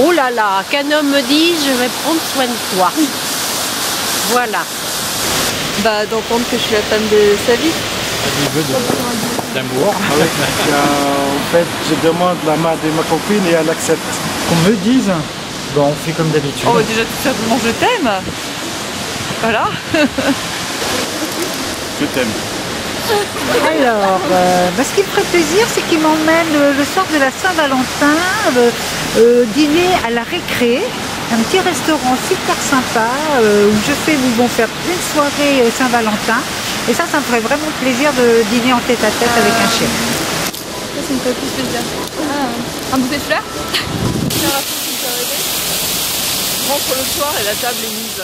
Oh là là, qu'un homme me dise je vais prendre soin de toi. Voilà. Bah d'entendre que je suis la femme de sa vie. D'amour. Euh, en fait, je demande la main de ma copine et elle accepte. Qu'on me dise, bon, on fait comme d'habitude. Oh bah déjà tout simplement je t'aime. Voilà. Je t'aime. Alors, euh, bah, ce qui me ferait plaisir, c'est qu'il m'emmène euh, le soir de la Saint-Valentin euh, euh, dîner à la récré, un petit restaurant super sympa euh, où je sais où ils vont faire une soirée euh, Saint-Valentin. Et ça, ça me ferait vraiment plaisir de dîner en tête à tête avec un chef. Ça, ça me fait plus plaisir. Ah, un bouquet de fleurs? Faire la rentre le soir et la table est mise.